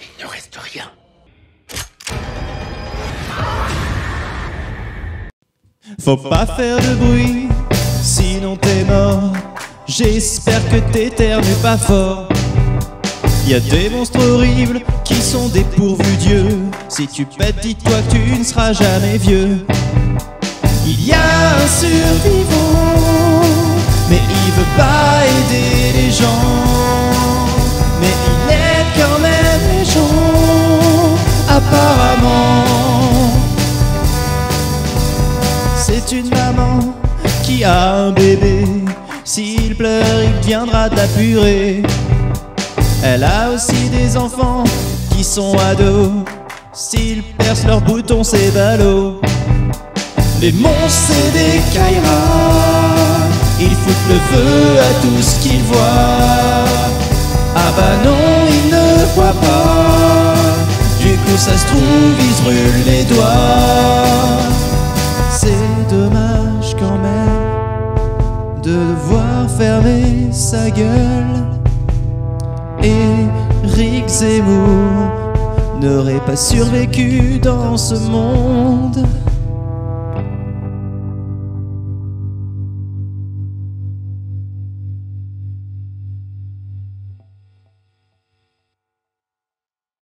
Il ne reste rien. Faut pas faire de bruit, sinon t'es mort. J'espère que t'éternues pas fort. Y a des monstres horribles qui sont dépourvus Dieu. Si tu pètes, dis-toi que tu ne seras jamais vieux. C'est une maman qui a un bébé. S'il pleure, il viendra de. Elle a aussi des enfants qui sont ados. S'ils percent leurs boutons, c'est ballot. Les monstres, c'est des kairas. Ils foutent le feu à tout ce qu'ils voient. Ah bah non, ils ne voient pas. Du coup, ça se trouve, ils se brûlent devoir fermer sa gueule. Éric Zemmour n'aurait pas survécu dans ce monde.